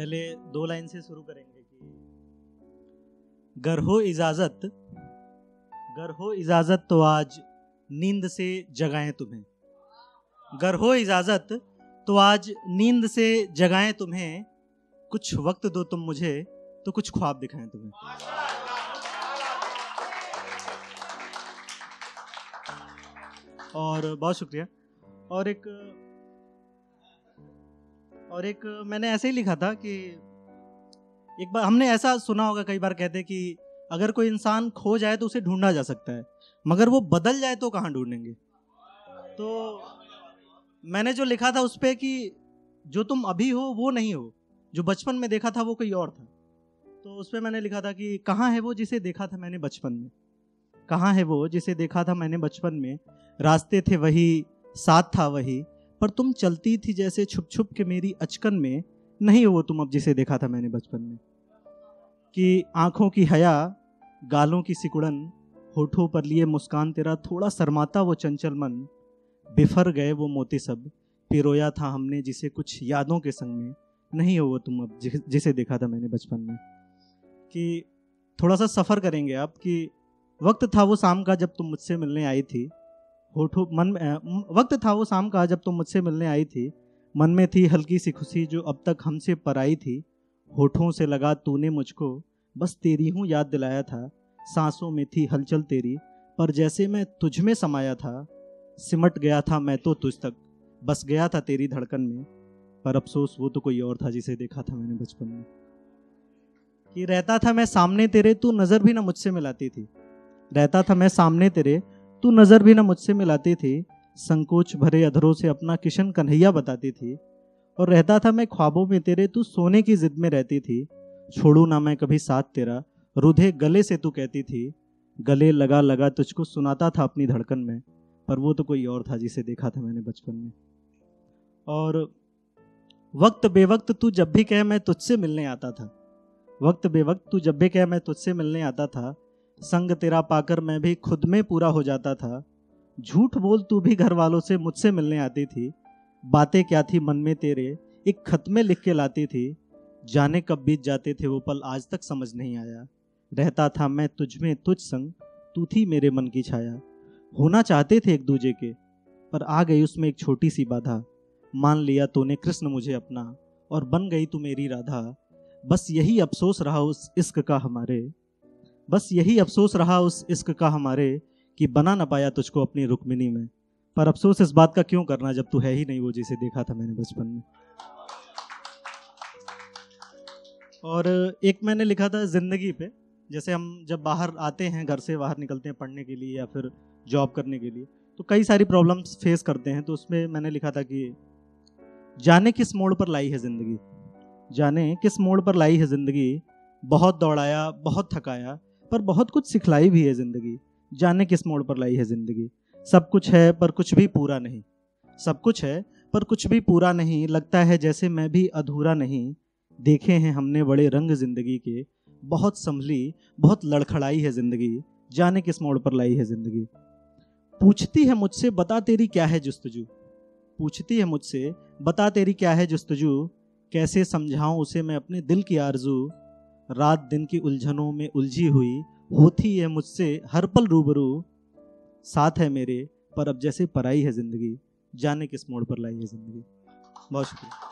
पहले दो लाइन से शुरू करेंगे कि गर हो इजाज़त, गर हो इजाज़त तो आज नींद से जगाएँ तुम्हें। गर हो इजाज़त तो आज नींद से जगाएँ तुम्हें। कुछ वक्त दो तुम मुझे तो कुछ ख्वाब दिखाएँ तुम्हें। और बहुत शुक्रिया। और एक और एक मैंने ऐसे ही लिखा था कि एक बार हमने ऐसा सुना होगा, कई बार कहते कि अगर कोई इंसान खो जाए तो उसे ढूंढा जा सकता है, मगर वो बदल जाए तो कहाँ ढूंढेंगे? तो मैंने जो लिखा था उस पर कि जो तुम अभी हो, वो नहीं हो, जो बचपन में देखा था वो कोई और था। तो उस पर मैंने लिखा था कि कहाँ है वो जिसे देखा था मैंने बचपन में? कहाँ है वो जिसे देखा था मैंने बचपन में? रास्ते थे वही, साथ था वही पर तुम चलती थी जैसे छुप छुप के मेरी अचकन में। नहीं हो वो तुम अब जिसे देखा था मैंने बचपन में। कि आँखों की हया, गालों की सिकुड़न, होठों पर लिए मुस्कान तेरा थोड़ा शर्माता वो चंचल मन। बिफर गए वो मोती सब पिरोया था हमने जिसे कुछ यादों के संग में। नहीं हो वो तुम अब जिसे देखा था मैंने बचपन में। कि थोड़ा सा सफ़र करेंगे आप, कि वक्त था वो शाम का जब तुम मुझसे मिलने आई थी। होठों, मन में वक्त था वो शाम का जब तुम मुझसे मिलने आई थी। मन में थी हल्की सी खुशी जो अब तक हमसे पराई थी। होठों से लगा तूने मुझको, बस तेरी हूँ याद दिलाया था। सांसों में थी हलचल तेरी, पर जैसे मैं तुझ में समाया था। सिमट गया था मैं तो तुझ तक, बस गया था तेरी धड़कन में। पर अफसोस, वो तो कोई और था जिसे देखा था मैंने बचपन में। कि रहता था मैं सामने तेरे, तू नज़र भी ना मुझसे मिलाती थी। रहता था मैं सामने तेरे तू नज़र भी ना मुझसे मिलाती थी। संकोच भरे अधरों से अपना किशन कन्हैया बताती थी। और रहता था मैं ख्वाबों में तेरे, तू सोने की जिद में रहती थी। छोड़ू ना मैं कभी साथ तेरा, रुधे गले से तू कहती थी। गले लगा लगा तुझको सुनाता था अपनी धड़कन में, पर वो तो कोई और था जिसे देखा था मैंने बचपन में। और वक्त बेवक्त तू जब भी कह मैं तुझसे मिलने आता था। वक्त बेवक्त तू जब भी कह मैं तुझसे मिलने आता था संग तेरा पाकर मैं भी खुद में पूरा हो जाता था। झूठ बोल तू भी घर वालों से मुझसे मिलने आती थी। बातें क्या थी मन में तेरे? एक खत में लिख के लाती थी। जाने कब बीत जाते थे वो पल आज तक समझ नहीं आया। रहता था मैं तुझ में, तुझ संग। तू थी मेरे मन की छाया। होना चाहते थे एक दूजे के, पर आ गई उसमें एक छोटी सी बाधा। मान लिया तूने कृष्ण मुझे अपना, और बन गई तू मेरी राधा। बस यही अफसोस रहा उस इश्क का हमारे। बस यही अफसोस रहा उस इश्क का हमारे कि बना ना पाया तुझको अपनी रुक्मिनी में। पर अफसोस इस बात का क्यों करना जब तू है ही नहीं वो जिसे देखा था मैंने बचपन में? और एक मैंने लिखा था ज़िंदगी पे, जैसे हम जब बाहर आते हैं, घर से बाहर निकलते हैं पढ़ने के लिए या फिर जॉब करने के लिए तो कई सारी प्रॉब्लम्स फेस करते हैं तो उसमें मैंने लिखा था कि जाने किस मोड़ पर लाई है ज़िंदगी। जाने किस मोड़ पर लाई है ज़िंदगी, बहुत दौड़ाया, बहुत थकाया पर बहुत कुछ सिखलाई भी है ज़िंदगी। जाने किस मोड़ पर लाई है ज़िंदगी। सब कुछ है पर कुछ भी पूरा नहीं। सब कुछ है पर कुछ भी पूरा नहीं। लगता है जैसे मैं भी अधूरा नहीं। देखे हैं हमने बड़े रंग ज़िंदगी के। बहुत संभली, बहुत लड़खड़ाई है ज़िंदगी। जाने किस मोड़ पर लाई है ज़िंदगी। पूछती है मुझसे, बता तेरी क्या है जस्तजू? पूछती है मुझसे, बता तेरी क्या है जस्तजू? कैसे समझाऊं उसे मैं अपने दिल की आरज़ू? रात दिन की उलझनों में उलझी हुई, होती है मुझसे हर पल रूबरू। साथ है मेरे, पर अब जैसे पराई है ज़िंदगी, जाने किस मोड़ पर लाई है ज़िंदगी। बहुत शुक्रिया।